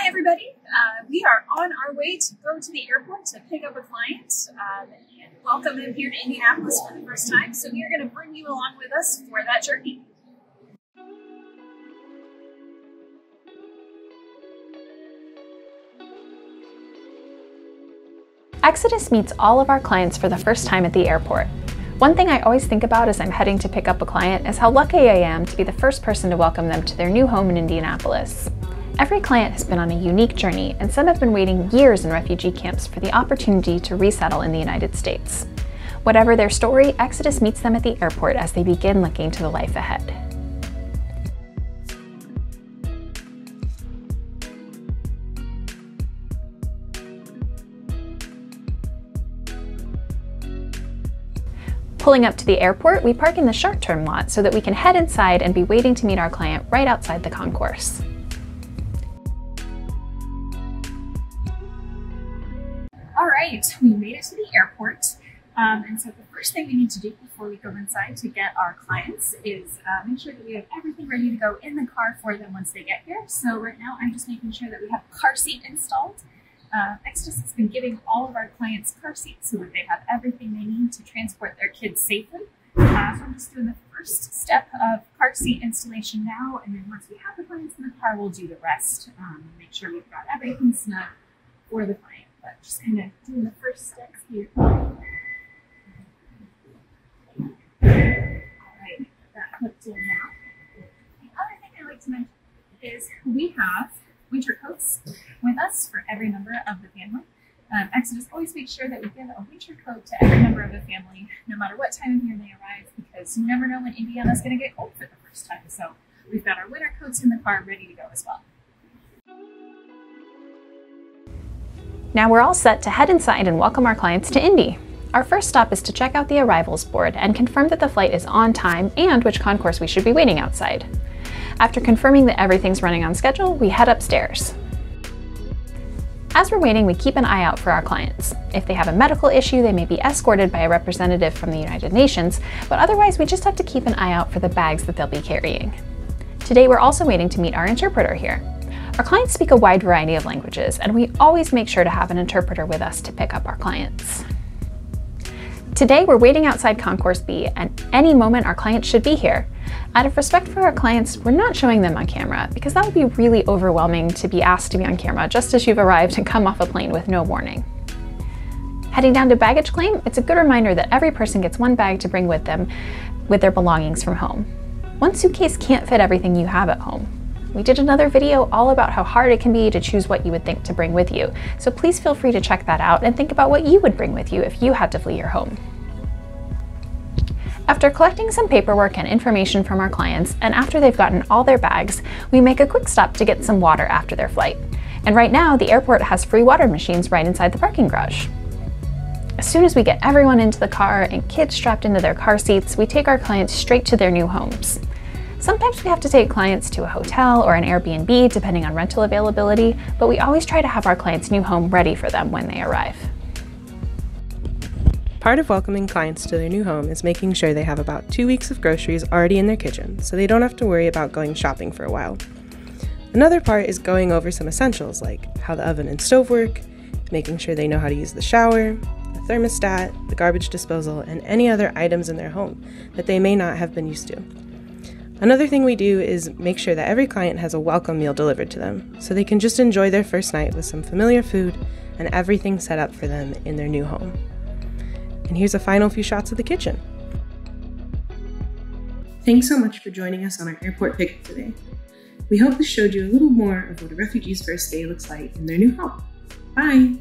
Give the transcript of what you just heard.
Hi, everybody. Uh, we are on our way to go to the airport to pick up a client um, and welcome them here to Indianapolis for the first time. So, we are going to bring you along with us for that journey. Exodus meets all of our clients for the first time at the airport. One thing I always think about as I'm heading to pick up a client is how lucky I am to be the first person to welcome them to their new home in Indianapolis. Every client has been on a unique journey, and some have been waiting years in refugee camps for the opportunity to resettle in the United States. Whatever their story, Exodus meets them at the airport as they begin looking to the life ahead. Pulling up to the airport, we park in the short-term lot so that we can head inside and be waiting to meet our client right outside the concourse. Right, we made it to the airport. Um, and so the first thing we need to do before we go inside to get our clients is uh, make sure that we have everything ready to go in the car for them once they get here. So right now I'm just making sure that we have car seat installed uh, Exodus has been giving all of our clients car seats so that they have everything they need to transport their kids safely. Uh, so I'm just doing the first step of car seat installation now, and then once we have the clients in the car, we'll do the rest. Um, make sure we've got everything snug for the client, but just kind of doing the first steps here. All right, that hooked in now. The other thing I like to mention is we have winter coats with us for every member of the family. Um, Exodus always makes sure that we give a winter coat to every member of the family, no matter what time of year they arrive, because you never know when Indiana is going to get cold for the first time. So we've got our winter coats in the car ready to go as well. Now we're all set to head inside and welcome our clients to Indy. Our first stop is to check out the arrivals board and confirm that the flight is on time and which concourse we should be waiting outside. After confirming that everything's running on schedule, we head upstairs. As we're waiting, we keep an eye out for our clients. If they have a medical issue, they may be escorted by a representative from the United Nations, but otherwise we just have to keep an eye out for the bags that they'll be carrying. Today we're also waiting to meet our interpreter here. Our clients speak a wide variety of languages, and we always make sure to have an interpreter with us to pick up our clients. Today we're waiting outside Concourse B, and any moment our clients should be here. Out of respect for our clients, we're not showing them on camera because that would be really overwhelming to be asked to be on camera just as you've arrived and come off a plane with no warning. Heading down to baggage claim, it's a good reminder that every person gets one bag to bring with them with their belongings from home. One suitcase can't fit everything you have at home. We did another video all about how hard it can be to choose what you would think to bring with you, so please feel free to check that out and think about what you would bring with you if you had to flee your home. After collecting some paperwork and information from our clients, and after they've gotten all their bags, we make a quick stop to get some water after their flight. And right now, the airport has free water machines right inside the parking garage. As soon as we get everyone into the car and kids strapped into their car seats, we take our clients straight to their new homes. Sometimes we have to take clients to a hotel or an Airbnb depending on rental availability, but we always try to have our clients' new home ready for them when they arrive. Part of welcoming clients to their new home is making sure they have about two weeks of groceries already in their kitchen so they don't have to worry about going shopping for a while. Another part is going over some essentials like how the oven and stove work, making sure they know how to use the shower, the thermostat, the garbage disposal, and any other items in their home that they may not have been used to. Another thing we do is make sure that every client has a welcome meal delivered to them so they can just enjoy their first night with some familiar food and everything set up for them in their new home. And here's a final few shots of the kitchen. Thanks so much for joining us on our airport picnic today. We hope this showed you a little more of what a refugee's first day looks like in their new home. Bye!